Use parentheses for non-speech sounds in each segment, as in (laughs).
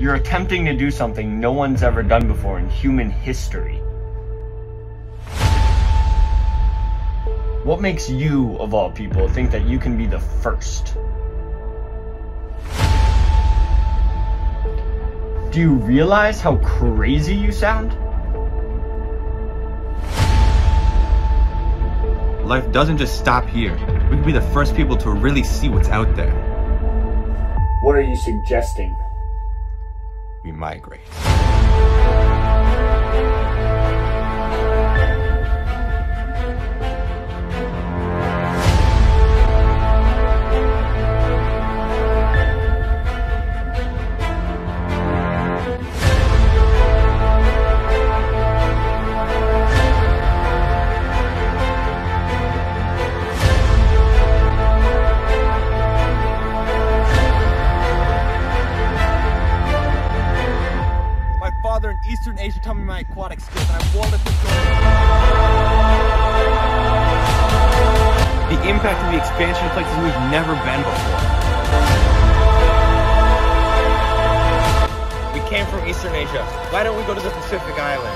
You're attempting to do something no one's ever done before in human history. What makes you, of all people, think that you can be the first? Do you realize how crazy you sound? Life doesn't just stop here. We can be the first people to really see what's out there. What are you suggesting? We migrate. Father in Eastern Asia taught me my aquatic skills, and I wanted to go. The impact of the expansion of places we've never been before. We came from Eastern Asia. Why don't we go to the Pacific Island?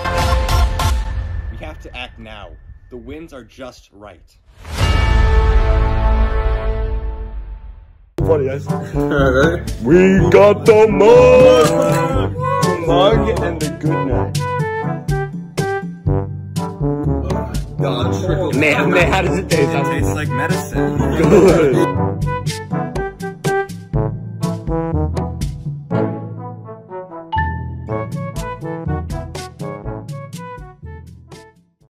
We have to act now. The winds are just right. Funny, guys. (laughs) we got the mug, mug, and the good night. Man, man, how does it taste? It tastes like medicine. Good. (laughs) (laughs)